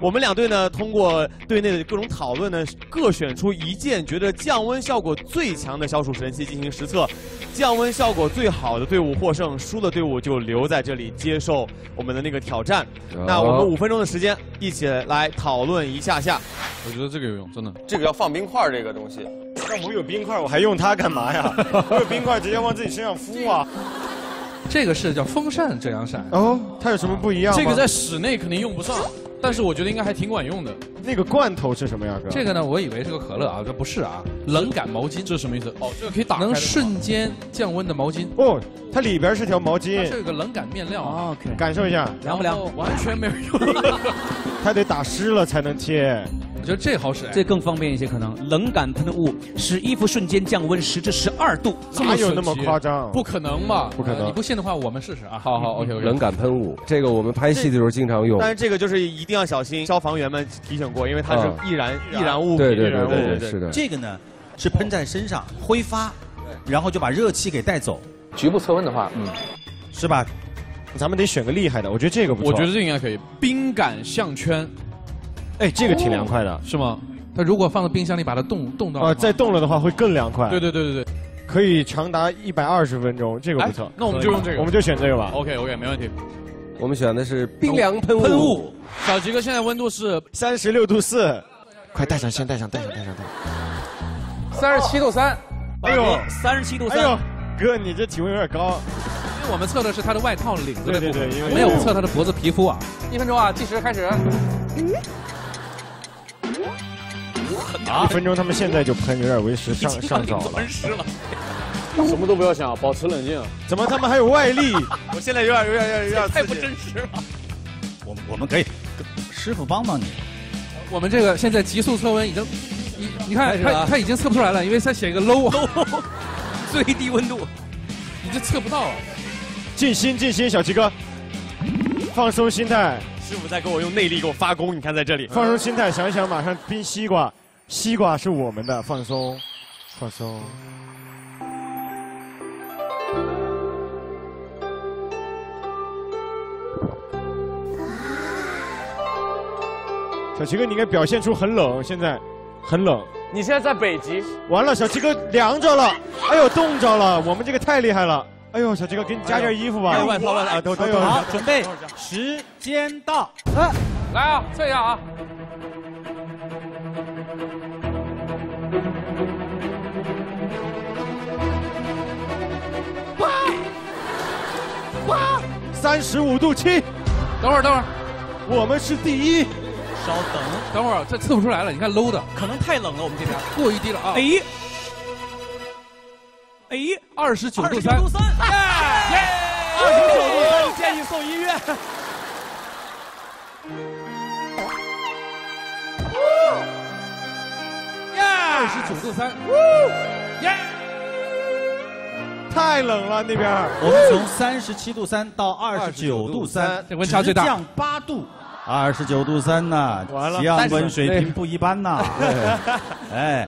我们两队呢，通过队内的各种讨论呢，各选出一件觉得降温效果最强的消暑神器进行实测，降温效果最好的队伍获胜，输的队伍就留在这里接受我们的那个挑战。那我们五分钟的时间，一起来讨论一下下。我觉得这个有用，真的。这个要放冰块，这个东西。那我有冰块，我还用它干嘛呀？我有冰块，直接往自己身上敷啊。这个是叫风扇遮阳伞。哦，它有什么不一样吗？这个在室内肯定用不上，但是我觉得应该还挺管用的。那个罐头是什么呀，哥？这个呢，我以为是个可乐啊，这不是啊。冷感毛巾，这是什么意思？哦，这个可以打开，能瞬间降温的毛巾。哦，它里边是条毛巾。这有个冷感面料。OK，感受一下，凉不凉？完全没有用。它得打湿了才能贴。我觉得这好使，这更方便一些，可能冷感喷雾使衣服瞬间降温十至十二度，哪有那么夸张？不可能吧？不可能！你不信的话，我们试试啊！好好，OK OK。冷感喷雾，这个我们拍戏的时候经常用。但是这个就是一定要小心，消防员们提醒过，因为它是易燃易燃物品。对对对对对，是的。这个呢是喷在身上挥发，然后就把热气给带走。局部测温的话，嗯，是吧？咱们得选个厉害的，我觉得这个不错。我觉得这应该可以，冰感项圈。哎，这个挺凉快的，是吗？它如果放到冰箱里，把它冻冻到啊，再冻了的话会更凉快。对对对对对，可以长达一百二十分钟，这个不错。那我们就用这个，我们就选这个吧。OK OK，没问题。我们选的是冰凉喷雾。喷雾小吉哥，现在温度是三十六度四，快戴上，先戴上，戴上，戴上，戴。三十七度三，哎呦，三十七度三。哎呦，哥，你这体温有点高。因为我们测的是他的外套领子的部分，没有测他的脖子皮肤啊。一分钟啊，计时开始。一分钟，他们现在就喷，有点为时尚上早了。喷湿了，什么都不要想，保持冷静。怎么他们还有外力？我现在有点有点有点有点太不真实了。我我们可以，师傅帮帮你。我们这个现在急速测温已经，你你看他他已经测不出来了，因为他写一个 low，low 最低温度，你这测不到。静心静心，小齐哥，放松心态。师傅在给我用内力给我发功，你看在这里。放松心态，想一想马上冰西瓜。西瓜是我们的，放松，放松。小齐哥，你应该表现出很冷，现在很冷。你现在在北极。完了，小齐哥凉着了，哎呦，冻着了。我们这个太厉害了。哎呦，小齐哥，给你加件衣服吧。外套外套都都有。好，准备，时间到。来啊，测一下啊。三十五度七，等会儿等会儿，我们是第一。稍等，等会儿这测不出来了，你看 low 的，可能太冷了，我们这边。过于低了啊。哎。哎，二十九度三，耶！二十九度三，建议送医院。二十九度三，耶！太冷了那边。我们从三十七度三到二十九度三，温差最大，降八度。二十九度三呐，降温水平不一般呐。哎。